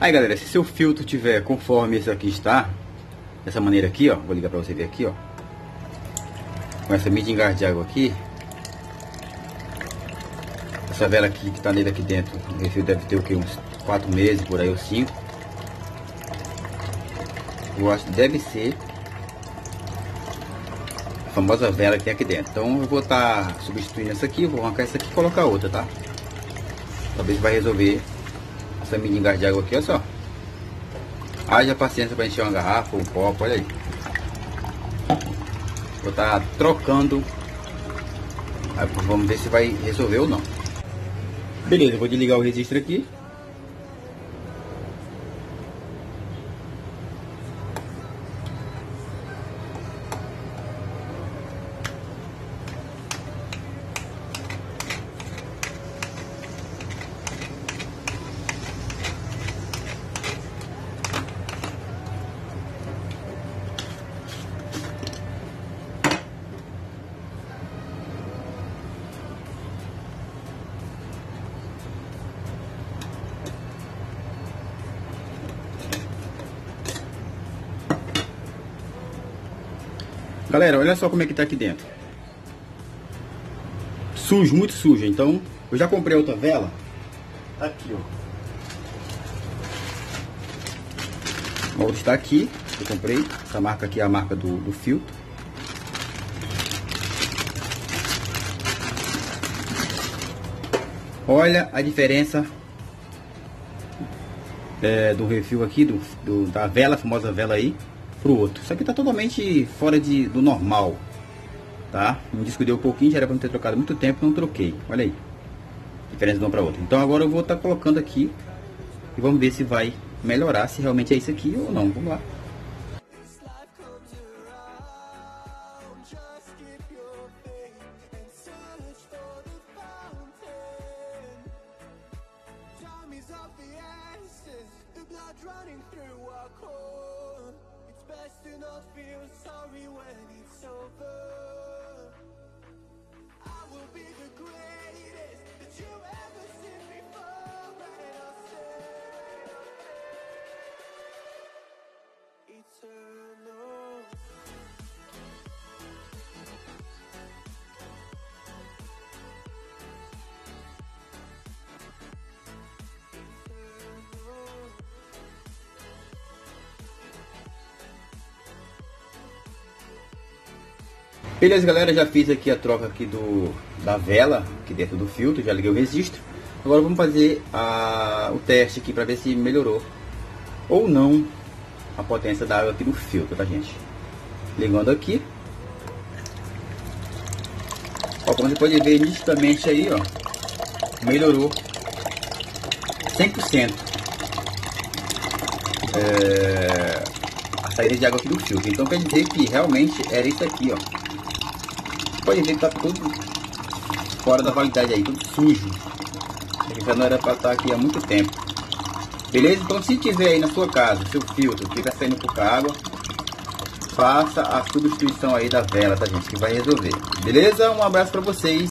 Aí galera, se seu filtro tiver conforme esse aqui está, dessa maneira aqui, ó, vou ligar para você ver aqui, ó, com essa midingar de água aqui, essa vela aqui que está nele aqui dentro, esse deve ter o que uns 4 meses por aí ou 5. Eu acho que deve ser a famosa vela que tem aqui dentro. Então eu vou estar tá substituindo essa aqui, vou arrancar essa aqui e colocar outra, tá? Talvez vai resolver essa midingar de água aqui, olha só. Haja paciência para encher uma garrafa, um copo, olha aí. Vou estar tá trocando. Aí, vamos ver se vai resolver ou não. Beleza, vou desligar o registro aqui. Galera, olha só como é que tá aqui dentro. Sujo, muito sujo. Então, eu já comprei outra vela. Tá aqui, ó. A outra está aqui. Eu comprei. Essa marca aqui é a marca do, do filtro. Olha a diferença é, do refil aqui, do, do, da vela, famosa vela aí pro outro. Isso aqui tá totalmente fora de, do normal, tá? Me descuidei um pouquinho, já era para ter trocado muito tempo, não troquei. Olha aí, diferença de um para outro. Então agora eu vou estar tá colocando aqui e vamos ver se vai melhorar, se realmente é isso aqui ou não. Vamos lá. running through Beleza, galera, já fiz aqui a troca aqui do, da vela aqui dentro do filtro, já liguei o registro. Agora vamos fazer a, o teste aqui para ver se melhorou ou não a potência da água aqui do filtro, tá gente? Ligando aqui. Ó, como você pode ver nitidamente aí, ó, melhorou 100% é, a saída de água aqui do filtro. Então quer dizer que realmente era isso aqui, ó pode ver que tá tudo fora da validade aí, tudo sujo. Já não era para estar aqui há muito tempo. Beleza? Então se tiver aí na sua casa, seu filtro fica saindo pouca água, faça a substituição aí da vela, tá gente? Que vai resolver. Beleza? Um abraço para vocês.